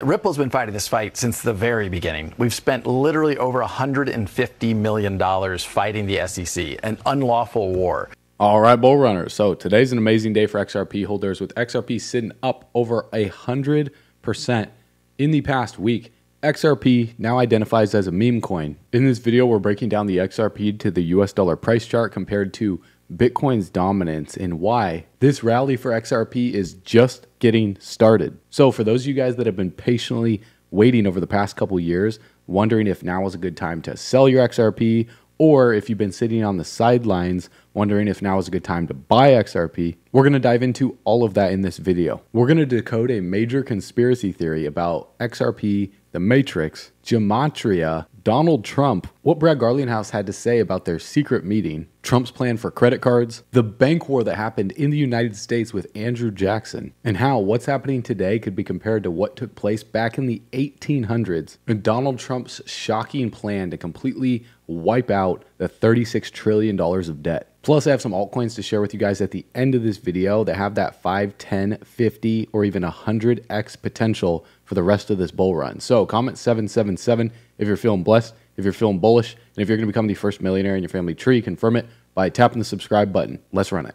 Ripple's been fighting this fight since the very beginning. We've spent literally over $150 million fighting the SEC, an unlawful war. All right, bull runners. So today's an amazing day for XRP holders with XRP sitting up over a hundred percent in the past week. XRP now identifies as a meme coin. In this video, we're breaking down the XRP to the US dollar price chart compared to Bitcoin's dominance and why this rally for XRP is just getting started. So, for those of you guys that have been patiently waiting over the past couple years, wondering if now is a good time to sell your XRP, or if you've been sitting on the sidelines wondering if now is a good time to buy XRP, we're going to dive into all of that in this video. We're going to decode a major conspiracy theory about XRP, the Matrix, Gematria, Donald Trump, what Brad Garlinghouse had to say about their secret meeting, Trump's plan for credit cards, the bank war that happened in the United States with Andrew Jackson, and how what's happening today could be compared to what took place back in the 1800s, and Donald Trump's shocking plan to completely wipe out the $36 trillion of debt. Plus, I have some altcoins to share with you guys at the end of this video that have that 5, 10, 50, or even 100x potential for the rest of this bull run. So, comment 777 if you're feeling blessed, if you're feeling bullish, and if you're going to become the first millionaire in your family tree, confirm it by tapping the subscribe button. Let's run it.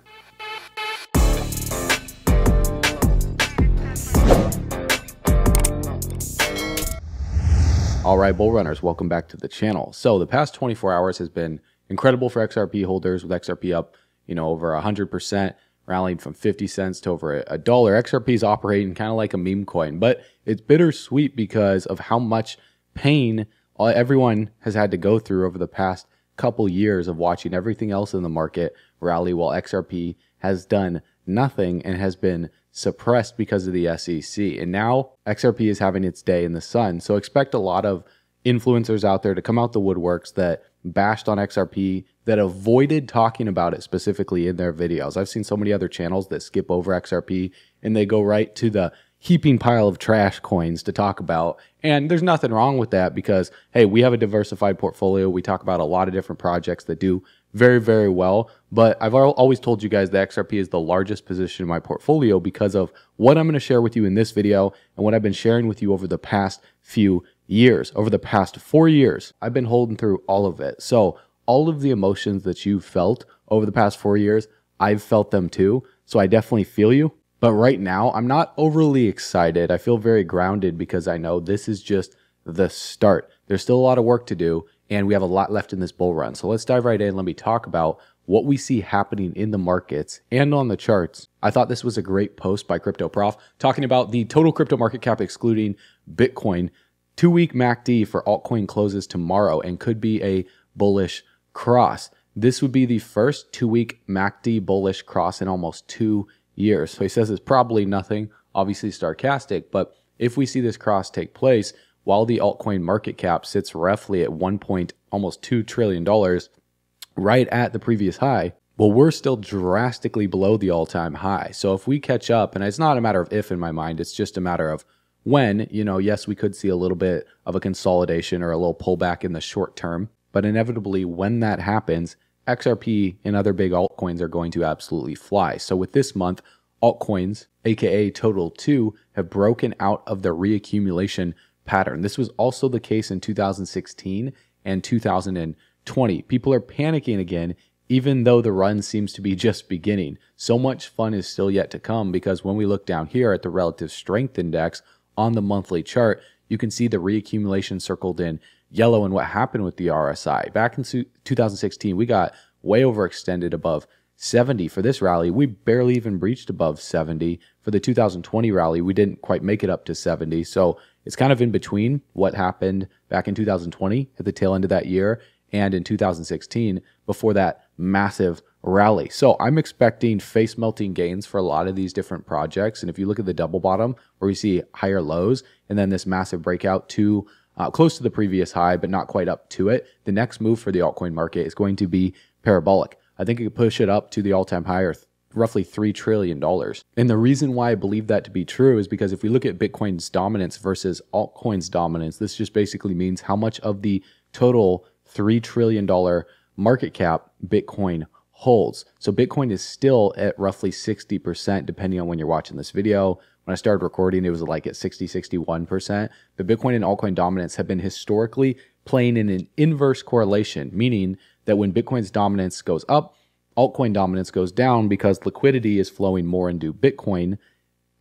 All right, bull runners, welcome back to the channel. So the past 24 hours has been incredible for XRP holders with XRP up, you know, over 100%, rallying from 50 cents to over a dollar. XRP is operating kind of like a meme coin, but it's bittersweet because of how much pain everyone has had to go through over the past couple years of watching everything else in the market rally while XRP has done nothing and has been suppressed because of the SEC. And now XRP is having its day in the sun. So expect a lot of influencers out there to come out the woodworks that bashed on XRP, that avoided talking about it specifically in their videos. I've seen so many other channels that skip over XRP and they go right to the heaping pile of trash coins to talk about. And there's nothing wrong with that because, hey, we have a diversified portfolio. We talk about a lot of different projects that do very, very well. But I've always told you guys that XRP is the largest position in my portfolio because of what I'm going to share with you in this video and what I've been sharing with you over the past few years. Over the past four years, I've been holding through all of it. So, all of the emotions that you felt over the past four years, I've felt them too. So, I definitely feel you. But right now, I'm not overly excited. I feel very grounded because I know this is just the start. There's still a lot of work to do, and we have a lot left in this bull run. So let's dive right in. Let me talk about what we see happening in the markets and on the charts. I thought this was a great post by Crypto Prof talking about the total crypto market cap excluding Bitcoin. Two week MACD for altcoin closes tomorrow and could be a bullish cross. This would be the first two week MACD bullish cross in almost two years. So he says it's probably nothing, obviously sarcastic, but if we see this cross take place, while the altcoin market cap sits roughly at one point almost two trillion dollars, right at the previous high, well, we're still drastically below the all-time high. So if we catch up, and it's not a matter of if in my mind, it's just a matter of when, you know, yes, we could see a little bit of a consolidation or a little pullback in the short term, but inevitably when that happens, XRP and other big altcoins are going to absolutely fly. So with this month, altcoins, aka Total 2, have broken out of the reaccumulation pattern. This was also the case in 2016 and 2020. People are panicking again, even though the run seems to be just beginning. So much fun is still yet to come because when we look down here at the relative strength index on the monthly chart, you can see the reaccumulation circled in yellow and what happened with the RSI. Back in 2016, we got way overextended above 70 for this rally. We barely even breached above 70. For the 2020 rally, we didn't quite make it up to 70. So it's kind of in between what happened back in 2020 at the tail end of that year and in 2016 before that massive rally. So I'm expecting face melting gains for a lot of these different projects. And if you look at the double bottom where we see higher lows and then this massive breakout to uh, close to the previous high, but not quite up to it. The next move for the altcoin market is going to be parabolic. I think it could push it up to the all time high or th- roughly $3 trillion. And the reason why I believe that to be true is because if we look at Bitcoin's dominance versus altcoins' dominance, this just basically means how much of the total $3 trillion market cap Bitcoin holds. So Bitcoin is still at roughly 60%, depending on when you're watching this video. When I started recording, it was like at 60, 61%. The Bitcoin and altcoin dominance have been historically playing in an inverse correlation, meaning that when Bitcoin's dominance goes up, altcoin dominance goes down because liquidity is flowing more into Bitcoin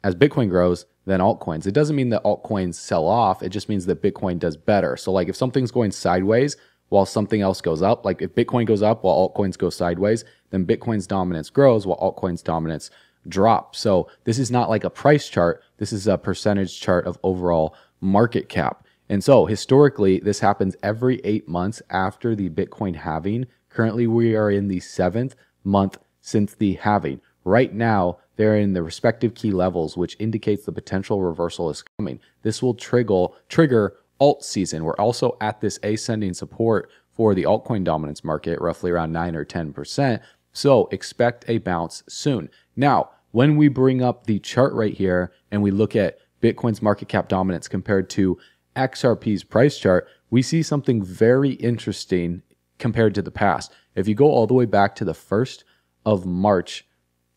as Bitcoin grows than altcoins. It doesn't mean that altcoins sell off, it just means that Bitcoin does better. So, like if something's going sideways while something else goes up, like if Bitcoin goes up while altcoins go sideways, then Bitcoin's dominance grows while altcoins' dominance drop. So, this is not like a price chart, this is a percentage chart of overall market cap. And so, historically, this happens every eight months after the Bitcoin halving. Currently, we are in the seventh month since the halving. Right now, they're in the respective key levels, which indicates the potential reversal is coming. This will trigger, trigger alt season. We're also at this ascending support for the altcoin dominance market, roughly around 9 or 10%. So expect a bounce soon. Now, when we bring up the chart right here and we look at Bitcoin's market cap dominance compared to XRP's price chart, we see something very interesting compared to the past. If you go all the way back to the 1st of March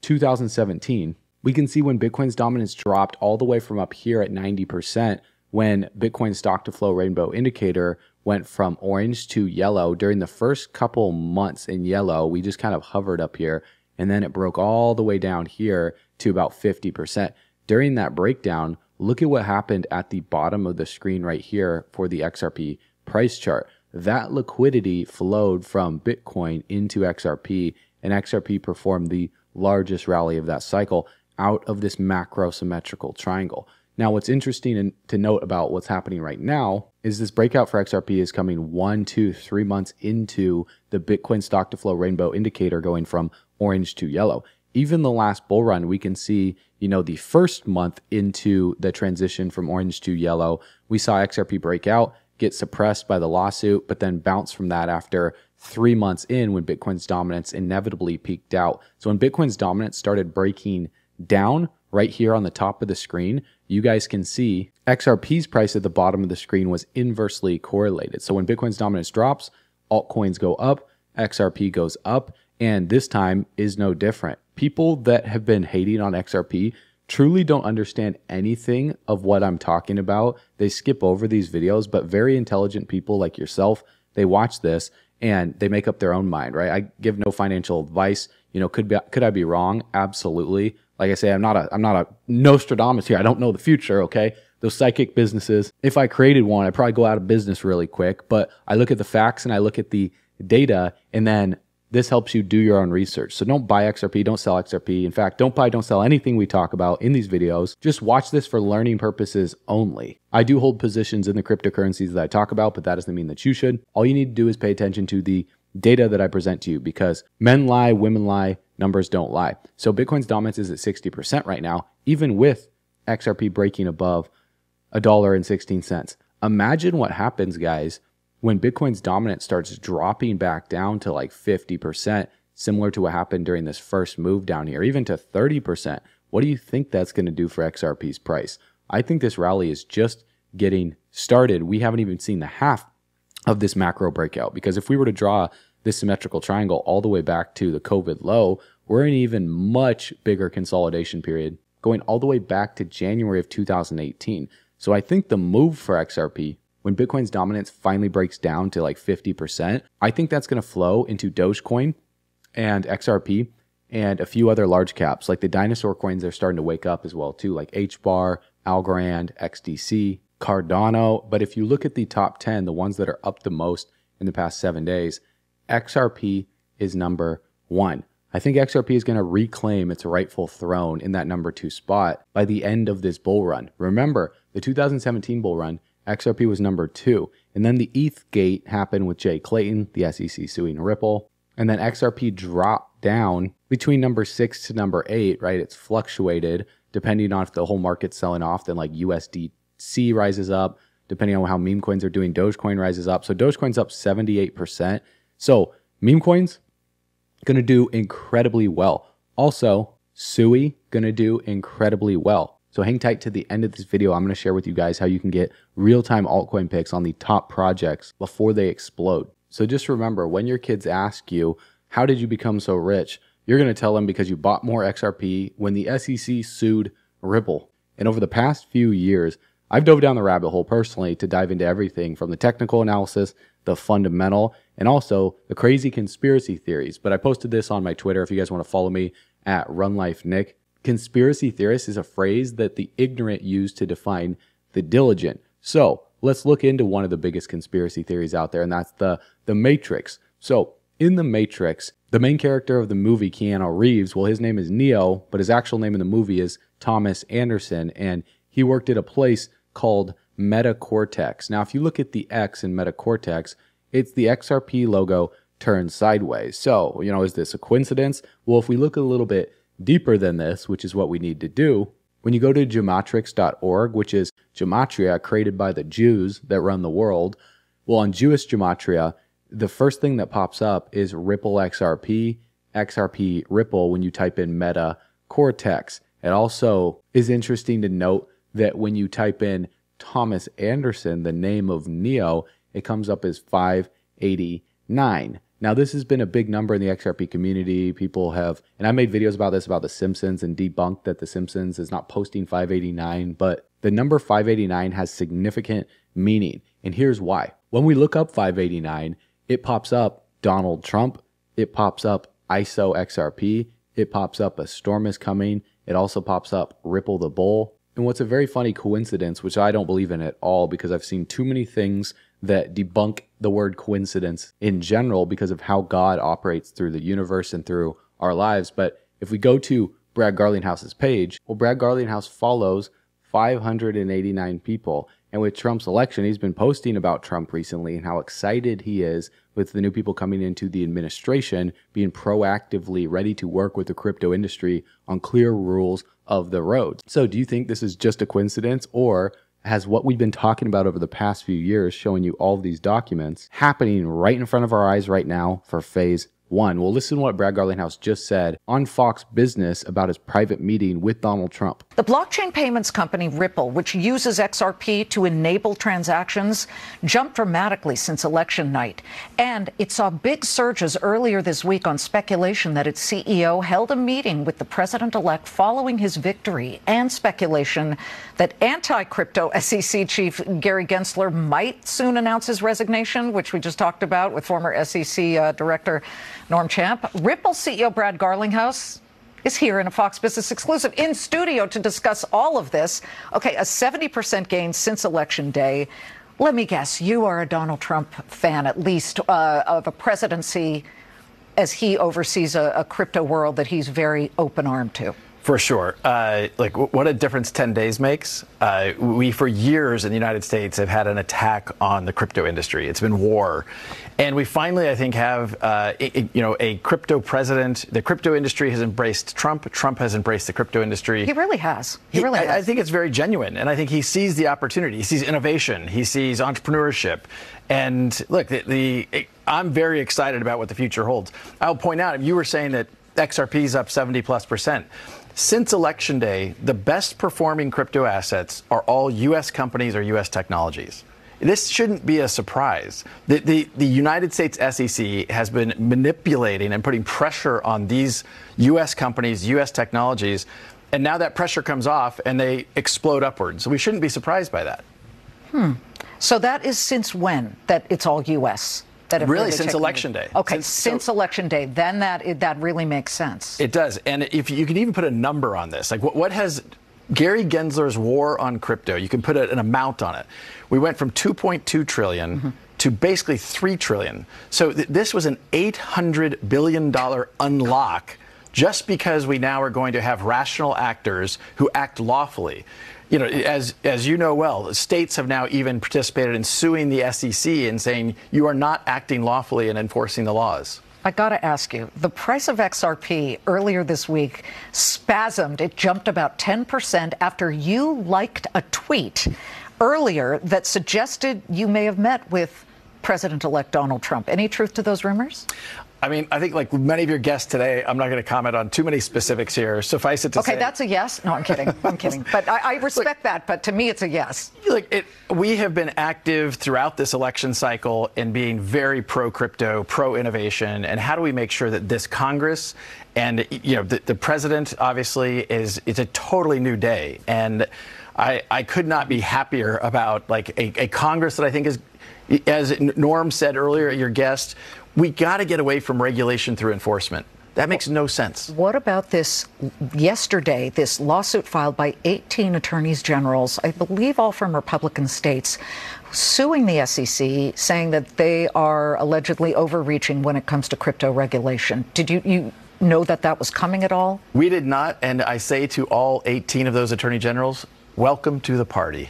2017, we can see when Bitcoin's dominance dropped all the way from up here at 90% when Bitcoin stock to flow rainbow indicator went from orange to yellow during the first couple months in yellow. We just kind of hovered up here and then it broke all the way down here to about 50%. During that breakdown, look at what happened at the bottom of the screen right here for the XRP price chart. That liquidity flowed from Bitcoin into XRP, and XRP performed the largest rally of that cycle out of this macro symmetrical triangle. Now, what's interesting to note about what's happening right now is this breakout for XRP is coming one, two, three months into the Bitcoin stock to flow rainbow indicator going from orange to yellow. Even the last bull run, we can see, you know, the first month into the transition from orange to yellow, we saw XRP break out, get suppressed by the lawsuit, but then bounce from that after three months in when Bitcoin's dominance inevitably peaked out. So when Bitcoin's dominance started breaking down right here on the top of the screen, you guys can see XRP's price at the bottom of the screen was inversely correlated. So when Bitcoin's dominance drops, altcoins go up, XRP goes up, and this time is no different. People that have been hating on XRP truly don't understand anything of what I'm talking about. They skip over these videos, but very intelligent people like yourself, they watch this and they make up their own mind, right? I give no financial advice. You know, could be could I be wrong? Absolutely. Like I say, I'm not a I'm not a Nostradamus here. I don't know the future, okay? Those psychic businesses, if I created one, I'd probably go out of business really quick. But I look at the facts and I look at the data and then this helps you do your own research. So don't buy XRP, don't sell XRP. In fact, don't buy, don't sell anything we talk about in these videos. Just watch this for learning purposes only. I do hold positions in the cryptocurrencies that I talk about, but that doesn't mean that you should. All you need to do is pay attention to the data that I present to you because men lie, women lie, numbers don't lie. So Bitcoin's dominance is at 60% right now, even with XRP breaking above a dollar and 16 cents. Imagine what happens, guys, when Bitcoin's dominance starts dropping back down to like 50%, similar to what happened during this first move down here, even to 30%, what do you think that's going to do for XRP's price? I think this rally is just getting started. We haven't even seen the half of this macro breakout because if we were to draw this symmetrical triangle all the way back to the COVID low, we're in an even much bigger consolidation period going all the way back to January of 2018. So I think the move for XRP when Bitcoin's dominance finally breaks down to like 50%, I think that's going to flow into Dogecoin and XRP and a few other large caps. Like the dinosaur coins They're starting to wake up as well too, like HBAR, Algorand, XDC, Cardano. But if you look at the top 10, the ones that are up the most in the past seven days, XRP is number one. I think XRP is going to reclaim its rightful throne in that number two spot by the end of this bull run. Remember, the 2017 bull run XRP was number two. And then the ETH gate happened with Jay Clayton, the SEC suing Ripple. And then XRP dropped down between number six to number eight, right? It's fluctuated depending on if the whole market's selling off, then like USDC rises up. Depending on how meme coins are doing, Dogecoin rises up. So Dogecoin's up 78%. So meme coins gonna do incredibly well. Also, Sui gonna do incredibly well. So hang tight to the end of this video. I'm to share with you guys how you can get real-time altcoin picks on the top projects before they explode. So just remember, when your kids ask you, how did you become so rich? You're to tell them because you bought more XRP when the SEC sued Ripple. And over the past few years, I've dove down the rabbit hole personally to dive into everything from the technical analysis, the fundamental, and also the crazy conspiracy theories. But I posted this on my Twitter if you guys want to follow me at RunLifeNick. Conspiracy theorist is a phrase that the ignorant use to define the diligent. So let's look into one of the biggest conspiracy theories out there, and that's the, the Matrix. So in the Matrix, the main character of the movie, Keanu Reeves, well, his name is Neo, but his actual name in the movie is Thomas Anderson, and he worked at a place called Metacortex. Now, if you look at the X in Metacortex, it's the XRP logo turned sideways. So, you know, is this a coincidence? Well, if we look a little bit deeper than this, which is what we need to do, when you go to gematrix.org, which is gematria created by the Jews that run the world, well, on Jewish gematria, the first thing that pops up is Ripple XRP, XRP Ripple when you type in Meta Cortex. It also is interesting to note that when you type in Thomas Anderson, the name of Neo, it comes up as 589. Now, this has been a big number in the XRP community. People have, and I made videos about this about The Simpsons and debunked that The Simpsons is not posting 589, but the number 589 has significant meaning. And here's why. When we look up 589, it pops up Donald Trump, it pops up ISO XRP, it pops up a storm is coming, it also pops up Ripple the Bull. And what's a very funny coincidence, which I don't believe in at all because I've seen too many things that debunk the word coincidence in general because of how God operates through the universe and through our lives. But if we go to Brad Garlinghouse's page, well, Brad Garlinghouse follows 589 people. And with Trump's election, he's been posting about Trump recently and how excited he is with the new people coming into the administration, being proactively ready to work with the crypto industry on clear rules of the road. So, do you think this is just a coincidence or has what we've been talking about over the past few years, showing you all these documents, happening right in front of our eyes right now for phase one. Well, listen to what Brad Garlinghouse just said on Fox Business about his private meeting with Donald Trump. The blockchain payments company Ripple, which uses XRP to enable transactions, jumped dramatically since election night. And it saw big surges earlier this week on speculation that its CEO held a meeting with the president elect following his victory, and speculation that anti crypto SEC chief Gary Gensler might soon announce his resignation, which we just talked about with former SEC uh, director. Norm Champ. Ripple CEO Brad Garlinghouse is here in a Fox Business exclusive in studio to discuss all of this. Okay, a 70% gain since election day. Let me guess, you are a Donald Trump fan, at least uh, of a presidency as he oversees a, a crypto world that he's very open armed to. For sure. Uh, like, what a difference 10 days makes. Uh, we, for years in the United States, have had an attack on the crypto industry. It's been war. And we finally, I think, have, uh, you know, a crypto president. The crypto industry has embraced Trump. Trump has embraced the crypto industry. He really has. He, he really has. I, I think it's very genuine. And I think he sees the opportunity. He sees innovation. He sees entrepreneurship. And look, the, the I'm very excited about what the future holds. I'll point out, you were saying that XRP is up 70 plus percent. Since election day, the best performing crypto assets are all U.S. companies or U.S. technologies. This shouldn't be a surprise. The, the, the, United States SEC has been manipulating and putting pressure on these U.S. companies, U.S. technologies, and now that pressure comes off and they explode upwards. So we shouldn't be surprised by that. Hmm. So that is since when that it's all U.S.? That have really, since election day. Okay, since, since so, election day, then that it, that really makes sense. It does, and if you can even put a number on this, like what, what has Gary Gensler's war on crypto? You can put a, an amount on it. We went from 2.2 trillion mm-hmm. to basically 3 trillion. So th- this was an 800 billion dollar unlock just because we now are going to have rational actors who act lawfully you know, as as you know well, states have now even participated in suing the SEC and saying you are not acting lawfully and enforcing the laws. I got to ask you, the price of XRP earlier this week spasmed. It jumped about 10% after you liked a tweet earlier that suggested you may have met with President elect Donald Trump. Any truth to those rumors? I mean, I think like many of your guests today, I'm not going to comment on too many specifics here. Suffice it to okay, say. Okay, that's a yes. No, I'm kidding. I'm kidding. But I, I respect look, that. But to me, it's a yes. Like it, we have been active throughout this election cycle in being very pro crypto, pro innovation, and how do we make sure that this Congress and you know the, the president obviously is it's a totally new day and. I, I could not be happier about like a, a Congress that I think is as Norm said earlier, your guest, we got to get away from regulation through enforcement. That makes no sense. What about this yesterday, this lawsuit filed by 18 attorneys generals, I believe all from Republican states, suing the SEC, saying that they are allegedly overreaching when it comes to crypto regulation? Did you, you know that that was coming at all? We did not. And I say to all 18 of those attorney generals, welcome to the party.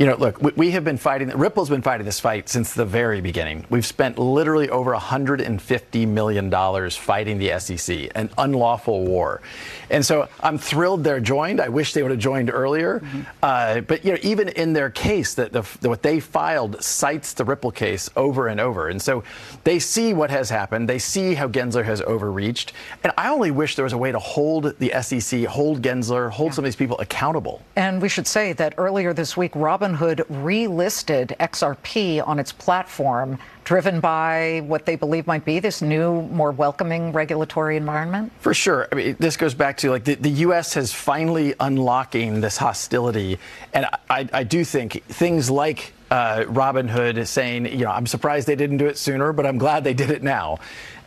You know, look, we, have been fighting, Ripple's been fighting this fight since the very beginning. We've spent literally over $150 million fighting the SEC, an unlawful war. And so I'm thrilled they're joined. I wish they would have joined earlier. Mm-hmm. Uh, but, you know, even in their case, that the, the, what they filed cites the Ripple case over and over. And so they see what has happened. They see how Gensler has overreached. And I only wish there was a way to hold the SEC, hold Gensler, hold yeah. some of these people accountable. And we should say that earlier this week, Robin Robinhood relisted XRP on its platform, driven by what they believe might be this new, more welcoming regulatory environment? For sure. I mean, this goes back to like the, the U.S. has finally unlocking this hostility, and I, I do think things like uh, Robinhood is saying, you know, I'm surprised they didn't do it sooner, but I'm glad they did it now.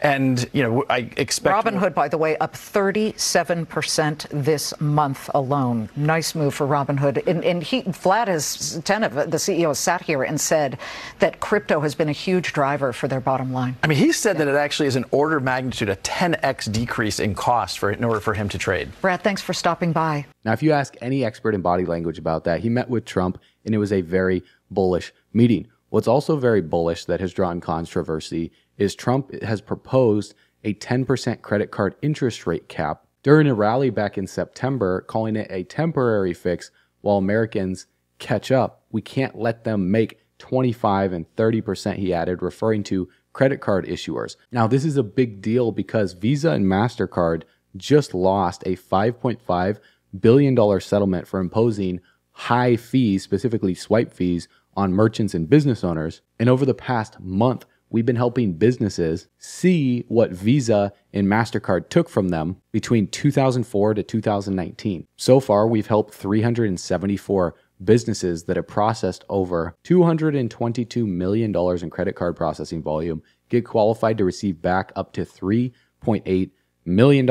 And, you know, I expect. Robinhood, by the way, up 37% this month alone. Nice move for Robinhood. And, and he, Vlad has, Tenev, the CEO, sat here and said that crypto has been a huge driver for their bottom line. I mean, he said yeah. that it actually is an order of magnitude, a 10x decrease in cost for in order for him to trade. Brad, thanks for stopping by. Now, if you ask any expert in body language about that, he met with Trump and it was a very bullish meeting. What's also very bullish that has drawn controversy is Trump has proposed a 10% credit card interest rate cap during a rally back in September, calling it a temporary fix while Americans catch up. We can't let them make 25 and 30%, he added, referring to credit card issuers. Now, this is a big deal because Visa and MasterCard just lost a $5.5 billion settlement for imposing high fees, specifically swipe fees, on merchants and business owners. And over the past month, we've been helping businesses see what Visa and MasterCard took from them between 2004 to 2019. So far, we've helped 374 businesses that have processed over $222 million in credit card processing volume get qualified to receive back up to $3.8 million.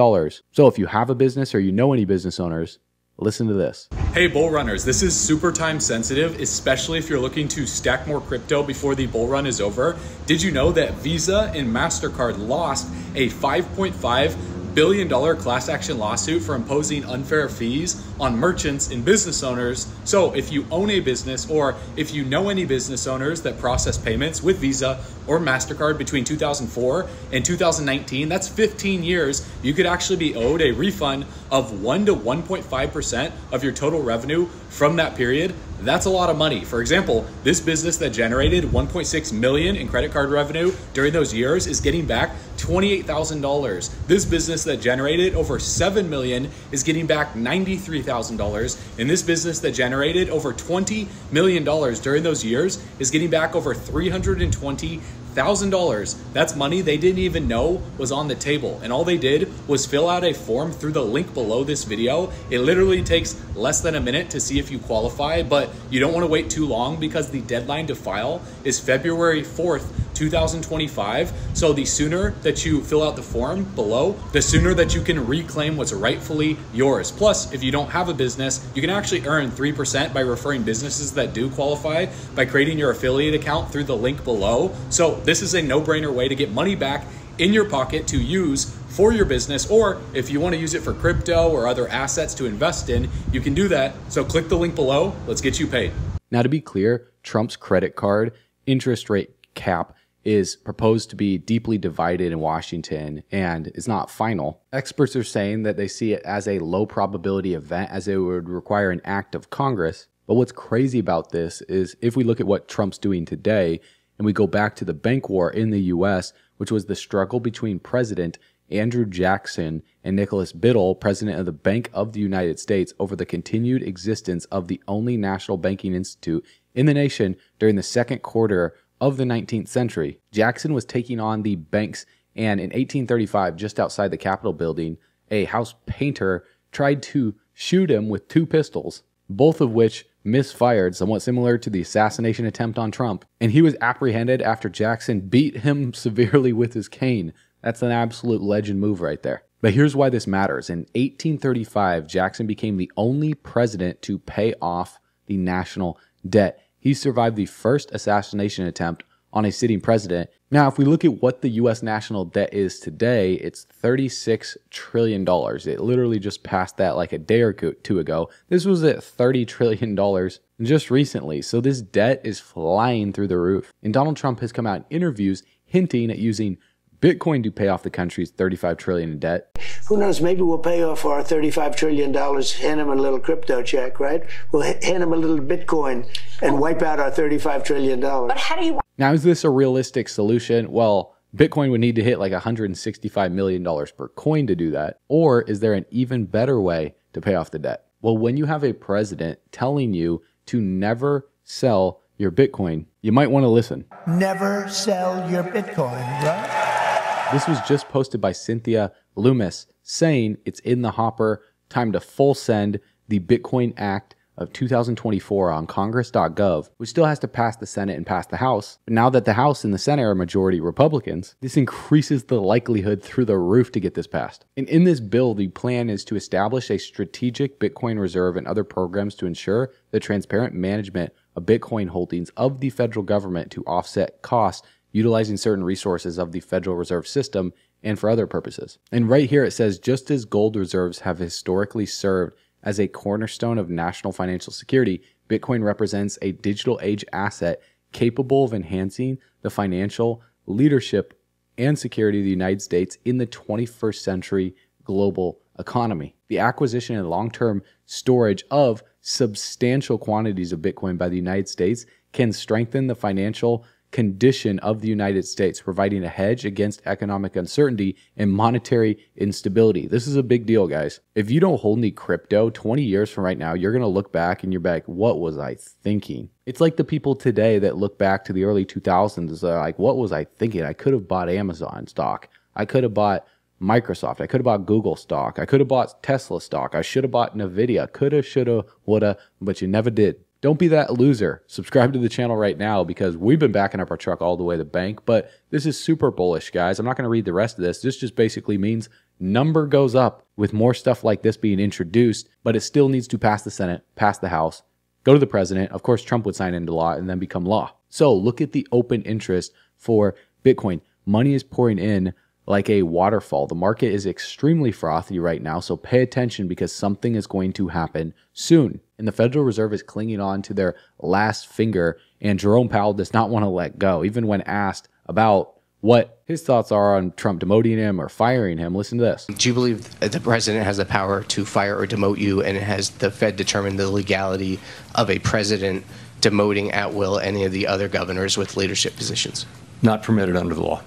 So if you have a business or you know any business owners, Listen to this. Hey, bull runners, this is super time sensitive, especially if you're looking to stack more crypto before the bull run is over. Did you know that Visa and MasterCard lost a 5.5 billion dollar class action lawsuit for imposing unfair fees on merchants and business owners. So, if you own a business or if you know any business owners that process payments with Visa or MasterCard between 2004 and 2019, that's 15 years, you could actually be owed a refund of 1 to 1.5% of your total revenue from that period that's a lot of money. For example, this business that generated 1.6 million in credit card revenue during those years is getting back $28,000. This business that generated over 7 million is getting back $93,000. And this business that generated over 20 million dollars during those years is getting back over 320 $1,000. That's money they didn't even know was on the table. And all they did was fill out a form through the link below this video. It literally takes less than a minute to see if you qualify, but you don't want to wait too long because the deadline to file is February 4th, 2025. So the sooner that you fill out the form below, the sooner that you can reclaim what's rightfully yours. Plus, if you don't have a business, you can actually earn 3% by referring businesses that do qualify by creating your affiliate account through the link below. So this is a no-brainer way to get money back in your pocket to use for your business, or if you want to use it for crypto or other assets to invest in, you can do that. So click the link below. Let's get you paid. Now, to be clear, Trump's credit card interest rate cap is proposed to be deeply divided in Washington and is not final. Experts are saying that they see it as a low probability event as it would require an act of Congress. But what's crazy about this is if we look at what Trump's doing today and we go back to the bank war in the US, which was the struggle between President Andrew Jackson and Nicholas Biddle, president of the Bank of the United States, over the continued existence of the only national banking institute in the nation during the second quarter of the 19th century. Jackson was taking on the banks, and in 1835, just outside the Capitol building, a house painter tried to shoot him with two pistols, both of which misfired, somewhat similar to the assassination attempt on Trump. And he was apprehended after Jackson beat him severely with his cane. That's an absolute legend move right there. But here's why this matters. In 1835, Jackson became the only president to pay off the national debt. He survived the first assassination attempt on a sitting president. Now, if we look at what the US national debt is today, it's $36 trillion. It literally just passed that like a day or two ago. This was at $30 trillion just recently. So this debt is flying through the roof. And Donald Trump has come out in interviews hinting at using Bitcoin to pay off the country's 35 trillion in debt. Who knows? Maybe we'll pay off our 35 trillion dollars, hand him a little crypto check, right? We'll hand him a little Bitcoin and wipe out our 35 trillion dollars. But how do you Now, is this a realistic solution? Well, Bitcoin would need to hit like $165 million per coin to do that. Or is there an even better way to pay off the debt? Well, when you have a president telling you to never sell your Bitcoin, you might want to listen. Never sell your Bitcoin, right? This was just posted by Cynthia Lummis saying it's in the hopper, time to full send the Bitcoin Act of 2024 on congress.gov, which still has to pass the Senate and pass the House. But now that the House and the Senate are majority Republicans, this increases the likelihood through the roof to get this passed. And in this bill, the plan is to establish a strategic Bitcoin reserve and other programs to ensure the transparent management of Bitcoin holdings of the federal government to offset costs utilizing certain resources of the Federal Reserve System and for other purposes. And right here it says just as gold reserves have historically served as a cornerstone of national financial security, Bitcoin represents a digital age asset capable of enhancing the financial leadership and security of the United States in the 21st century global economy. The acquisition and long term storage of substantial quantities of Bitcoin by the United States can strengthen the financial condition of the United States, providing a hedge against economic uncertainty and monetary instability. This is a big deal, guys. If you don't hold any crypto 20 years from right now, you're going to look back and you're like, what was I thinking? It's like the people today that look back to the early 2000s. They're like, what was I thinking? I could have bought Amazon stock. I could have bought Microsoft. I could have bought Google stock. I could have bought Tesla stock. I should have bought Nvidia. Coulda, shoulda, woulda, but you never did. Don't be that loser. Subscribe to the channel right now because we've been backing up our truck all the way to the bank. But this is super bullish, guys. I'm not going to read the rest of this. This just basically means number goes up with more stuff like this being introduced, but it still needs to pass the Senate, pass the House, go to the president. Of course, Trump would sign into law and then become law. So look at the open interest for Bitcoin. Money is pouring in like a waterfall. The market is extremely frothy right now, so pay attention because something is going to happen soon. And the Federal Reserve is clinging on to their last finger, and Jerome Powell does not want to let go. Even when asked about what his thoughts are on Trump demoting him or firing him, listen to this. Do you believe the president has the power to fire or demote you, and has the Fed determined the legality of a president demoting at will any of the other governors with leadership positions? Not permitted under the law.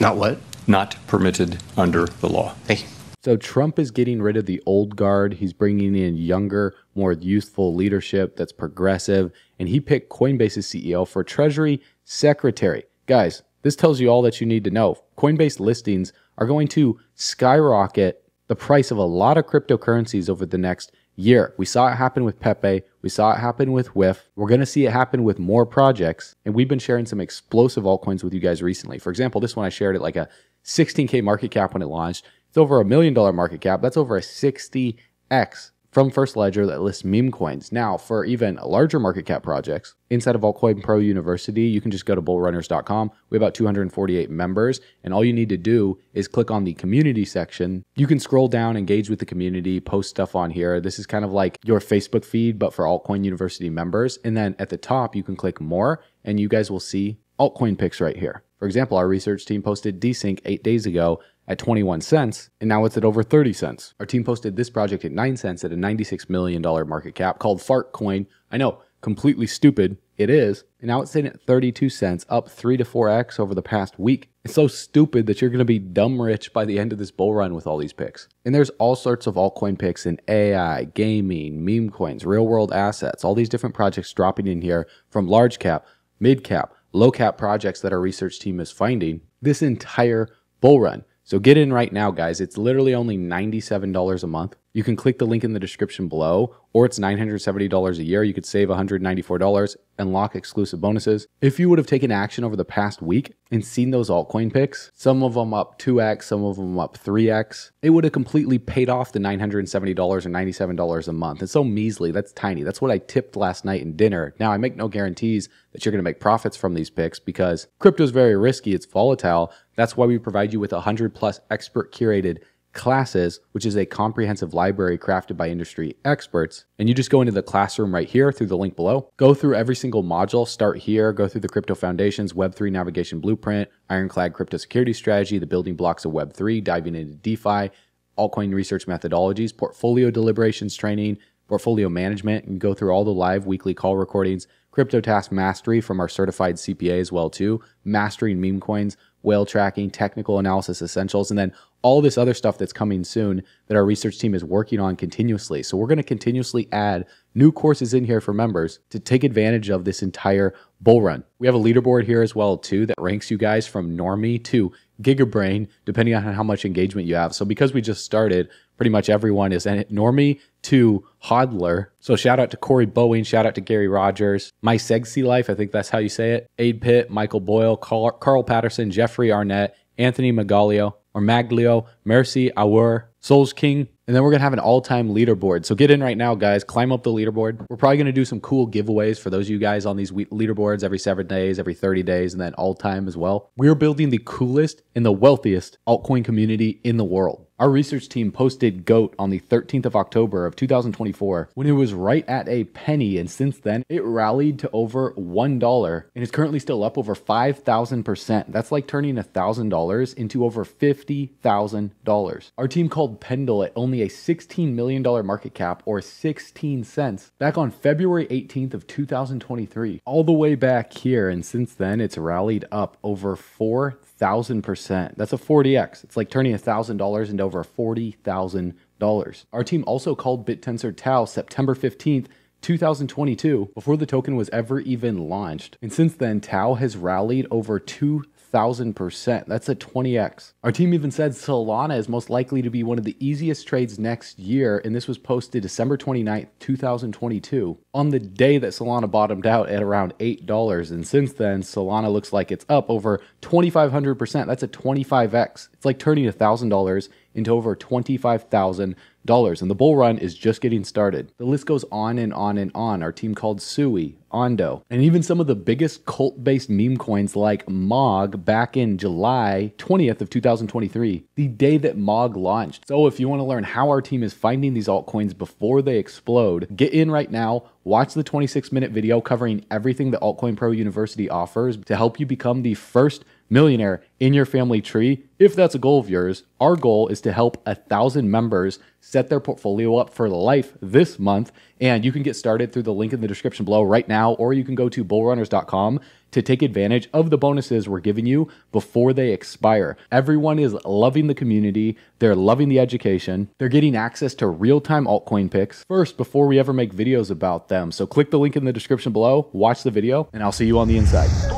Not what? Not permitted under the law. Thank you. So Trump is getting rid of the old guard. He's bringing in younger, more youthful leadership that's progressive. And he picked Coinbase's CEO for Treasury Secretary. Guys, this tells you all that you need to know. Coinbase listings are going to skyrocket the price of a lot of cryptocurrencies over the next year. We saw it happen with Pepe. We saw it happen with WIF. We're going to see it happen with more projects. And we've been sharing some explosive altcoins with you guys recently. For example, this one I shared at like a 16K market cap when it launched. It's over a million dollar market cap. That's over a 60x from First Ledger that lists meme coins. Now, for even larger market cap projects, inside of Altcoin Pro University, you can just go to bullrunners.com. We have about 248 members, and all you need to do is click on the community section. You can scroll down, engage with the community, post stuff on here. This is kind of like your Facebook feed, but for Altcoin University members. And then at the top, you can click more, and you guys will see altcoin picks right here. For example, our research team posted Desync eight days ago at 21 cents, and now it's at over 30 cents. Our team posted this project at 9 cents at a $96 million market cap called Fart Coin. I know, completely stupid, It is. And now it's sitting at 32 cents, up 3 to 4x over the past week. It's so stupid that you're going to be dumb rich by the end of this bull run with all these picks. And there's all sorts of altcoin picks in AI, gaming, meme coins, real world assets, all these different projects dropping in here from large cap, mid cap, low cap projects that our research team is finding this entire bull run. So get in right now, guys. It's literally only $97 a month. You can click the link in the description below, or it's $970 a year. You could save $194, and unlock exclusive bonuses. If you would have taken action over the past week and seen those altcoin picks, some of them up 2x, some of them up 3x, it would have completely paid off the $970 or $97 a month. It's so measly. That's tiny. That's what I tipped last night in dinner. Now, I make no guarantees that you're going to make profits from these picks because crypto is very risky. It's volatile. That's why we provide you with 100 plus expert curated classes, which is a comprehensive library crafted by industry experts. And you just go into the classroom right here through the link below. Go through every single module, start here, go through the crypto foundations, Web3 navigation blueprint, ironclad crypto security strategy, the building blocks of Web3, diving into DeFi, altcoin research methodologies, portfolio deliberations training, portfolio management, and go through all the live weekly call recordings, crypto task mastery from our certified CPA as well too, mastering meme coins, whale tracking, technical analysis essentials, and then all this other stuff that's coming soon that our research team is working on continuously. So we're going to continuously add new courses in here for members to take advantage of this entire bull run. We have a leaderboard here as well too that ranks you guys from normie to gigabrain depending on how much engagement you have. So because we just started, pretty much everyone is normie to hodler. So shout out to Corey Boeing, shout out to Gary Rogers, My Segsy Life, I think that's how you say it. Aid Pitt, Michael Boyle, Carl, Carl Patterson, Jeffrey Arnett, Anthony Magalio, or Maglio, Mercy, Our, Souls King, and then we're going to have an all time leaderboard. So get in right now, guys. Climb up the leaderboard. We're probably going to do some cool giveaways for those of you guys on these leaderboards every seven days, every 30 days, and then all time as well. We're building the coolest and the wealthiest altcoin community in the world. Our research team posted GOAT on the 13th of October of 2024 when it was right at a penny, and since then it rallied to over $1 and is currently still up over 5,000%. That's like turning $1,000 into over $50,000. Our team called Pendle at only a $16 million market cap or 16 cents back on February 18th of 2023, all the way back here, and since then it's rallied up over 4 thousand percent. That's a 40x. It's like turning a thousand dollars into over forty thousand dollars. Our team also called BitTensor TAO September 15th 2022 before the token was ever even launched. And since then, TAO has rallied over 2 1000%. That's a 20x. Our team even said Solana is most likely to be one of the easiest trades next year, and this was posted December 29th, 2022, on the day that Solana bottomed out at around $8. And since then, Solana looks like it's up over 2,500%. That's a 25x. It's like turning $1,000 into over 25,000 dollars, and the bull run is just getting started. The list goes on and on and on. Our team called Sui, Ondo, and even some of the biggest cult-based meme coins like Mog back in July 20th of 2023, the day that Mog launched. So if you want to learn how our team is finding these altcoins before they explode, get in right now, watch the 26 minute video covering everything that Altcoin Pro University offers to help you become the first millionaire in your family tree. If that's a goal of yours, our goal is to help a thousand members set their portfolio up for life this month. And you can get started through the link in the description below right now, or you can go to bullrunners.com to take advantage of the bonuses we're giving you before they expire. Everyone is loving the community, they're loving the education, they're getting access to real time altcoin picks first before we ever make videos about them. So click the link in the description below, watch the video, and I'll see you on the inside.